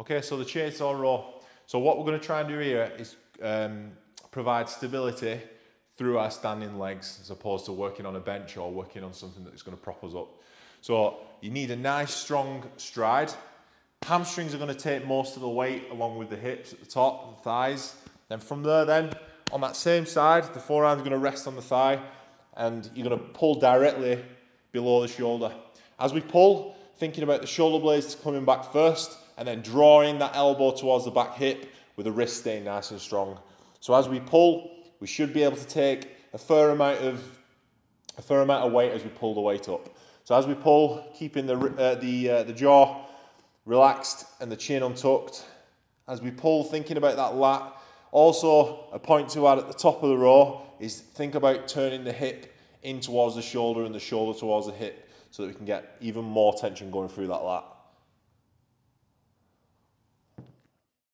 Okay, so the chainsaw row. So what we're going to try and do here is um, provide stability through our standing legs as opposed to working on a bench or working on something that's going to prop us up. So you need a nice strong stride. Hamstrings are going to take most of the weight along with the hips at the top, the thighs. Then from there then, on that same side, the forearm's going to rest on the thigh and you're going to pull directly below the shoulder. As we pull, thinking about the shoulder blades coming back first and then drawing that elbow towards the back hip with the wrist staying nice and strong. So as we pull, we should be able to take a fair amount of a fair amount of weight as we pull the weight up. So as we pull, keeping the uh, the uh, the jaw relaxed and the chin untucked. As we pull, thinking about that lat. Also, a point to add at the top of the row is think about turning the hip in towards the shoulder and the shoulder towards the hip so that we can get even more tension going through that lat.